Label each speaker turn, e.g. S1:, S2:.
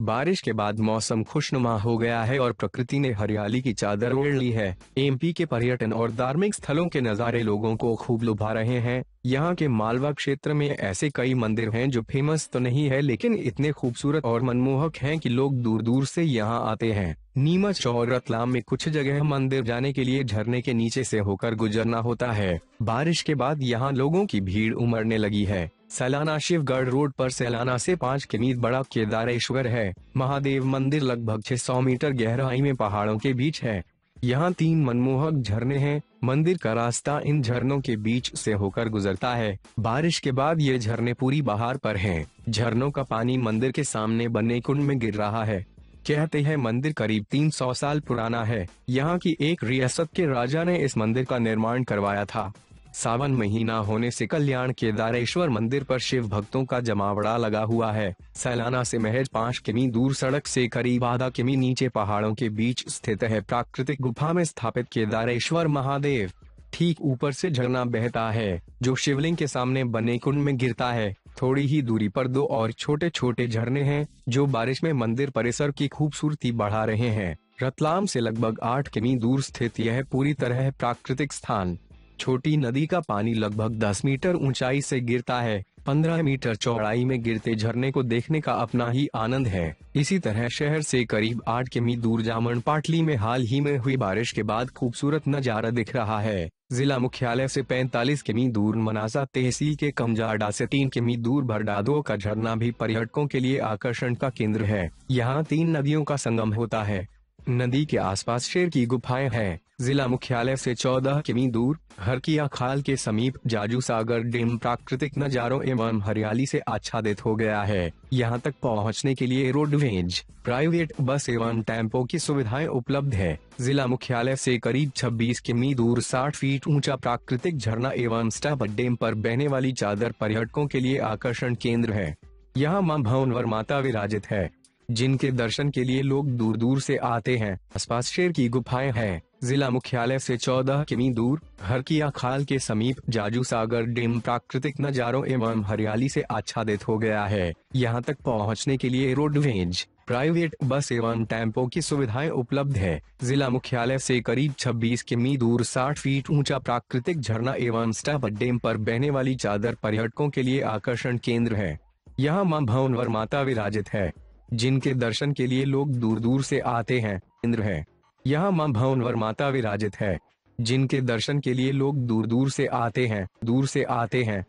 S1: बारिश के बाद मौसम खुशनुमा हो गया है और प्रकृति ने हरियाली की चादर ओढ़ ली है। एमपी के पर्यटन और धार्मिक स्थलों के नज़ारे लोगों को खूब लुभा रहे हैं। यहाँ के मालवा क्षेत्र में ऐसे कई मंदिर हैं जो फ़ेमस तो नहीं है, लेकिन इतने खूबसूरत और मनमोहक हैं कि लोग दूर दूर से यहाँ आते हैं। नीमच और रतलाम में कुछ जगह मंदिर जाने के लिए झरने के नीचे से होकर गुजरना होता है। बारिश के बाद यहाँ लोगों की भीड़ उमड़ने लगी है। सैलाना शिवगढ़ रोड पर सैलाना से पाँच किमी बड़ा केदारेश्वर है। महादेव मंदिर लगभग 600 मीटर गहराई में पहाड़ों के बीच है। यहाँ तीन मनमोहक झरने हैं। मंदिर का रास्ता इन झरनों के बीच से होकर गुजरता है। बारिश के बाद ये झरने पूरी बहार पर हैं। झरनों का पानी मंदिर के सामने बने कुंड में गिर रहा है। कहते हैं मंदिर करीब 300 साल पुराना है। यहाँ की एक रियासत के राजा ने इस मंदिर का निर्माण करवाया था। सावन महीना होने से कल्याण केदारेश्वर मंदिर पर शिव भक्तों का जमावड़ा लगा हुआ है। सैलाना से महज पाँच किमी दूर सड़क से करीब आधा किमी नीचे पहाड़ों के बीच स्थित है। प्राकृतिक गुफा में स्थापित केदारेश्वर महादेव ठीक ऊपर से झरना बहता है, जो शिवलिंग के सामने बने कुंड में गिरता है। थोड़ी ही दूरी पर दो और छोटे छोटे झरने हैं, जो बारिश में मंदिर परिसर की खूबसूरती बढ़ा रहे हैं। रतलाम से लगभग आठ किमी दूर स्थित यह पूरी तरह प्राकृतिक स्थान। छोटी नदी का पानी लगभग 10 मीटर ऊंचाई से गिरता है। 15 मीटर चौड़ाई में गिरते झरने को देखने का अपना ही आनंद है। इसी तरह शहर से करीब आठ किमी दूर जामन पाटली में हाल ही में हुई बारिश के बाद खूबसूरत नज़ारा दिख रहा है। जिला मुख्यालय से 45 किमी दूर मनासा तहसील के कमजाडा से तीन किमी दूर भरडादो का झरना भी पर्यटकों के लिए आकर्षण का केंद्र है। यहाँ तीन नदियों का संगम होता है। नदी के आसपास शेर की गुफाएँ हैं। जिला मुख्यालय से 14 किमी दूर, हरकिया खाल के समीप जाजू सागर डेम प्राकृतिक नजारों एवं हरियाली से आच्छादित हो गया है। यहाँ तक पहुँचने के लिए रोडवेज़ प्राइवेट बस एवं टेंपो की सुविधाएँ उपलब्ध है। जिला मुख्यालय से करीब 26 किमी दूर 60 फीट ऊँचा प्राकृतिक झरना एवं स्टेप डेम पर बहने वाली चादर पर्यटकों के लिए आकर्षण केंद्र है। यहाँ माँ भवन माता विराजित है, जिनके दर्शन के लिए लोग दूर दूर से आते हैं। आसपास शेर की गुफाएँ हैं। जिला मुख्यालय से 14 किमी दूर, हरकिया खाल के समीप जाजू सागर डेम प्राकृतिक नजारों एवं हरियाली से आच्छादित हो गया है। यहाँ तक पहुँचने के लिए रोडवेज़, प्राइवेट बस एवं टेंपो की सुविधाएँ उपलब्ध है। जिला मुख्यालय से करीब 26 किमी दूर 60 फीट ऊँचा प्राकृतिक झरना एवं स्टेप डेम पर बहने वाली चादर पर्यटकों के लिए आकर्षण केंद्र है। यहाँ माँ भवन माता विराजित है, जिनके दर्शन के लिए लोग दूर दूर से आते हैं, केंद्र है। यहाँ माँ भवन माता विराजित है, जिनके दर्शन के लिए लोग दूर दूर से आते हैं, दूर से आते हैं।